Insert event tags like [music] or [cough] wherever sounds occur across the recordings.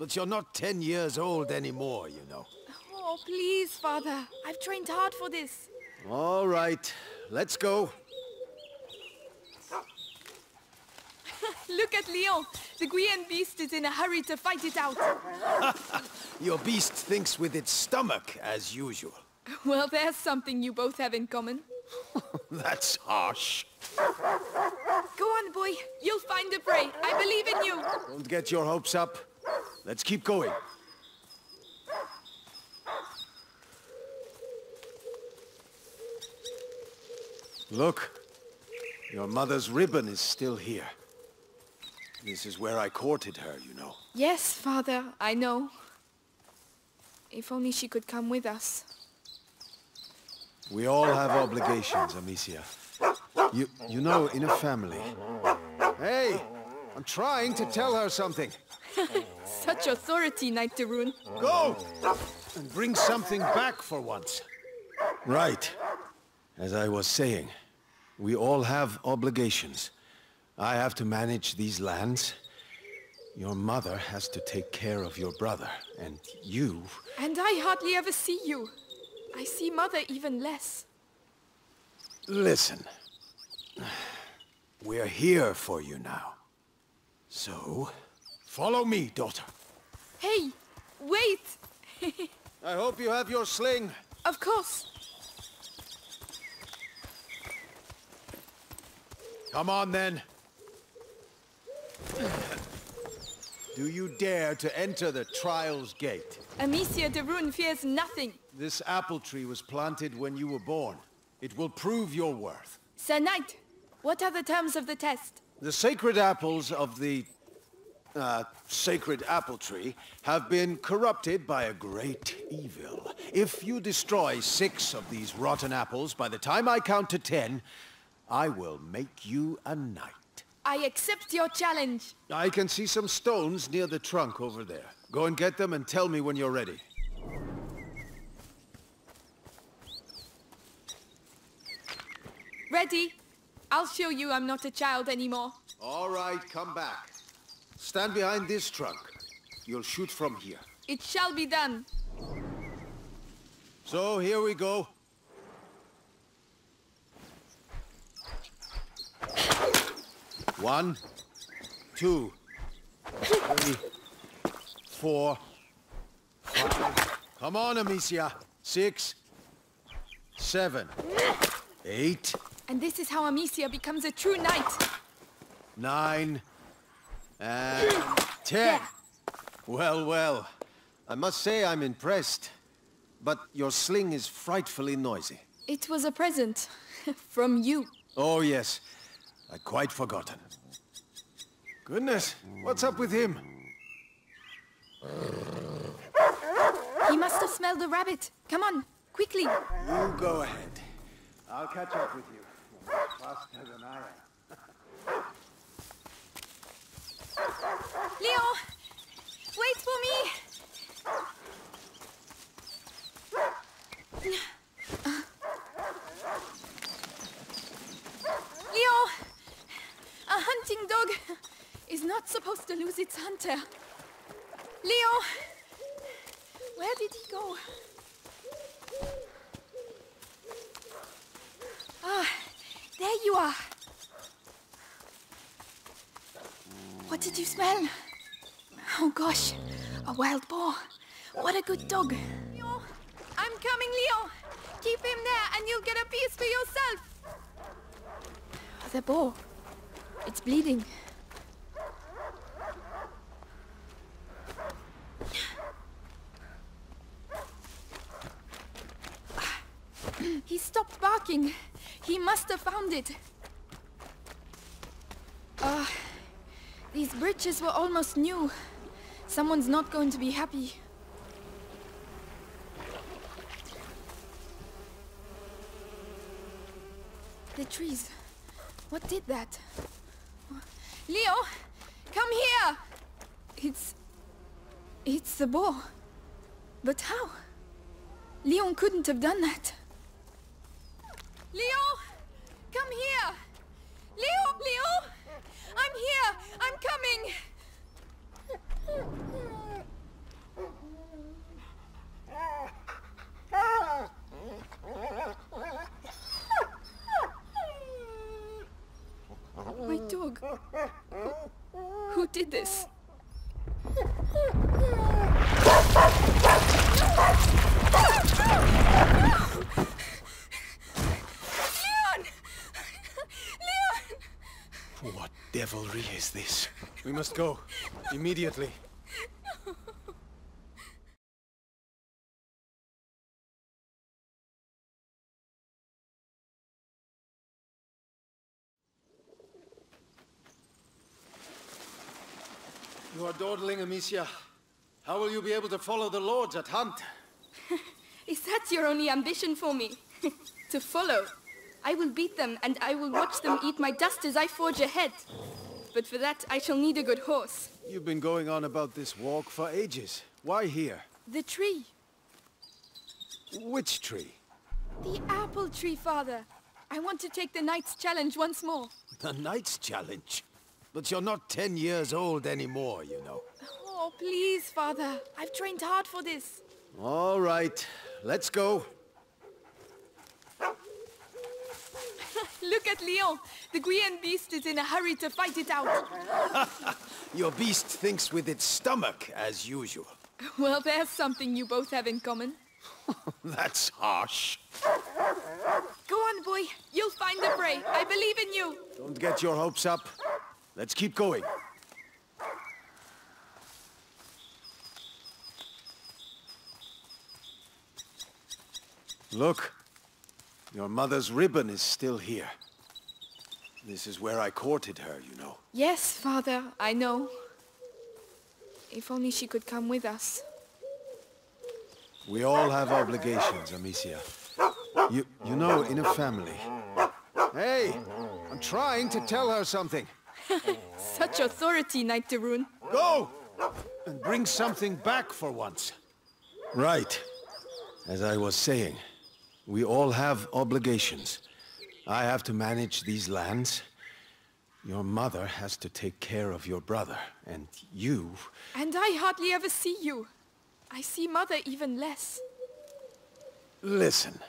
But you're not ten years old anymore, you know. Oh, please, father. I've trained hard for this. All right, let's go. [laughs] Look at Lion. The Guyenne beast is in a hurry to fight it out. [laughs] Your beast thinks with its stomach, as usual. Well, there's something you both have in common. [laughs] That's harsh. Go on, boy. You'll find the prey. I believe in you. Don't get your hopes up. Let's keep going. Look, your mother's ribbon is still here. This is where I courted her, you know. Yes, father, I know. If only she could come with us. We all have obligations, Amicia. You, you know, in a family... Hey! I'm trying to tell her something. [laughs] Such authority, Knight de Rune. Go! And bring something back for once. Right. As I was saying, we all have obligations. I have to manage these lands. Your mother has to take care of your brother. And you... And I hardly ever see you. I see Mother even less. Listen. We're here for you now. So, follow me, daughter. Hey, wait! [laughs] I hope you have your sling. of course. Come on, then. Do you dare to enter the Trials Gate? Amicia de Rune fears nothing. This apple tree was planted when you were born. It will prove your worth. Sir Knight, what are the terms of the test? The sacred apples of the... Uh, sacred apple tree have been corrupted by a great evil. If you destroy six of these rotten apples by the time I count to ten, I will make you a knight. I accept your challenge. I can see some stones near the trunk over there. Go and get them and tell me when you're ready. Ready? I'll show you I'm not a child anymore. All right, come back. Stand behind this trunk. You'll shoot from here. It shall be done. So, here we go. One, two, three, four, five. Come on, Amicia. Six, seven, eight, And this is how Amicia becomes a true knight. nine, Uh, and ten. Well, well. I must say I'm impressed. But your sling is frightfully noisy. It was a present. [laughs] From you. Oh, yes. I'd quite forgotten. Goodness, what's up with him? He must have smelled the rabbit. Come on, quickly. You go ahead. I'll catch up with you. You're faster than I am. [laughs] Lion! Wait for me! Lion! A hunting dog is not supposed to lose its hunter. Lion! Where did he go? Ah, there you are. What did you smell? Oh gosh, a wild boar. What a good dog. Lion, I'm coming, Lion. Keep him there and you'll get a piece for yourself. The boar. It's bleeding. stopped barking. He must have found it. Ah, uh, these bridges were almost new. Someone's not going to be happy. The trees. What did that? Lion! Come here! It's... It's the boar. But how? Lion couldn't have done that. Lion! Come here! Lion! Lion! I'm here! I'm coming! My dog. Who, who did this? What devilry is this? We must go. Immediately. You are dawdling, Amicia. How will you be able to follow the lords at hunt? [laughs] Is that your only ambition for me? [laughs] to follow? I will beat them and I will watch them eat my dust as I forge ahead. But for that, I shall need a good horse. You've been going on about this walk for ages. Why here? The tree. Which tree? The apple tree, father. I want to take the Knight's challenge once more. The Knight's Challenge. But you're not ten years old anymore, you know. Oh, please, father. I've trained hard for this. All right, let's go. Look at Lion. The Guyenne beast is in a hurry to fight it out. [laughs] Your beast thinks with its stomach, as usual. Well, there's something you both have in common. [laughs] That's harsh. Go on, boy. You'll find the prey. I believe in you. Don't get your hopes up. Let's keep going. Look, your mother's ribbon is still here. This is where I courted her, you know. Yes, father, I know. If only she could come with us. We all have obligations, Amicia. You, you know, in a family. Hey, I'm trying to tell her something. [laughs] Such authority, Knight de Rune. Go! And bring something back for once. Right. As I was saying, we all have obligations. I have to manage these lands. Your mother has to take care of your brother. And you... And I hardly ever see you. I see Mother even less. Listen.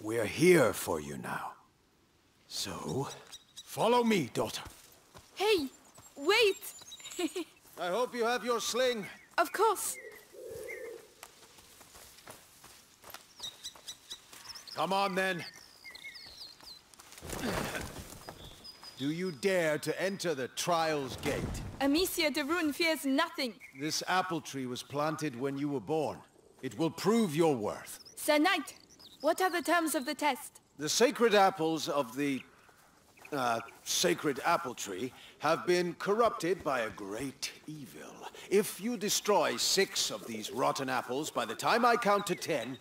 We're here for you now. So, follow me, daughter. Hey, wait! [laughs] I hope you have your sling. of course. Come on, then. Do you dare to enter the Trials Gate? Amicia de Rune fears nothing. This apple tree was planted when you were born. It will prove your worth. Sir Knight, what are the terms of the test? The sacred apples of the... Uh, sacred apple tree have been corrupted by a great evil. If you destroy six of these rotten apples by the time I count to ten,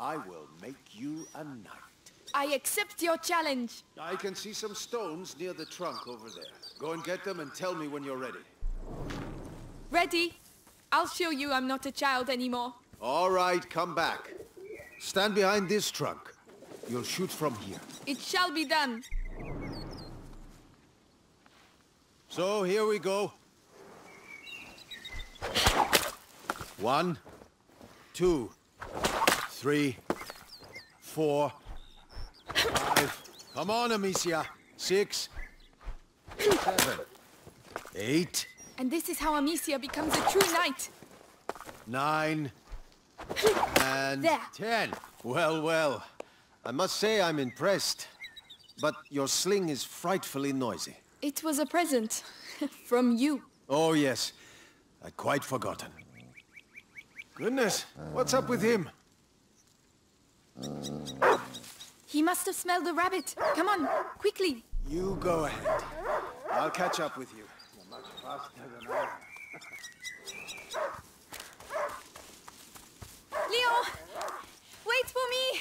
I will make you a knight. I accept your challenge. I can see some stones near the trunk over there. Go and get them and tell me when you're ready. Ready? I'll show you I'm not a child anymore. All right, come back. Stand behind this trunk. You'll shoot from here. It shall be done. So, here we go. One, two, three, four, five. Come on, Amicia. Six, seven, eight, And this is how Amicia becomes a true knight. nine, and There. ten. Well, well. I must say I'm impressed. But your sling is frightfully noisy. It was a present. [laughs] From you. Oh, yes. I'd quite forgotten. Goodness, what's up with him? He must have smelled the rabbit. Come on, quickly. You go ahead. I'll catch up with you. You're much faster than I am. Wait for me!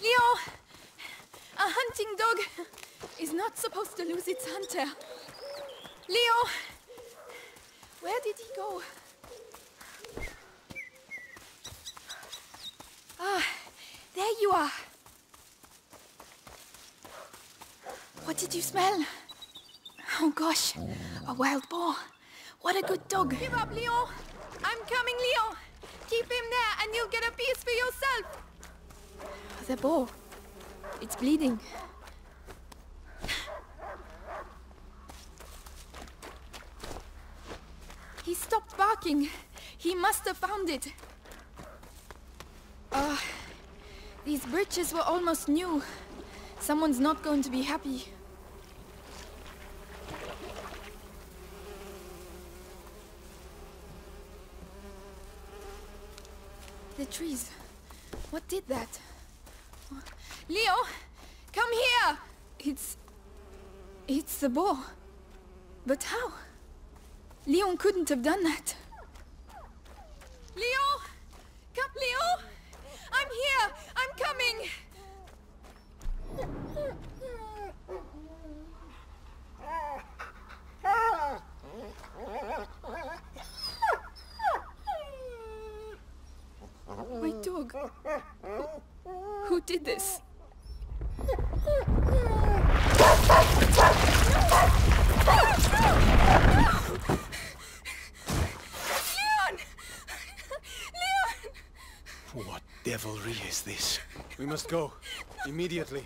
Lion, A hunting dog is not supposed to lose its hunter. Lion. Did he go? Ah, there you are. What did you smell? Oh gosh, a wild boar. What a good dog. Give up, Lion. I'm coming, Lion. Keep him there and you'll get a piece for yourself. The boar. It's bleeding. He stopped barking. He must have found it. Ah, uh, these bridges were almost new. Someone's not going to be happy. The trees. What did that? Lion! Come here! It's... It's the boar. But how? Lion couldn't have done that. Lion! Come, Lion! I'm here! I'm coming! My dog. Who, who did this? [laughs] Devilry is this? We must go. Immediately.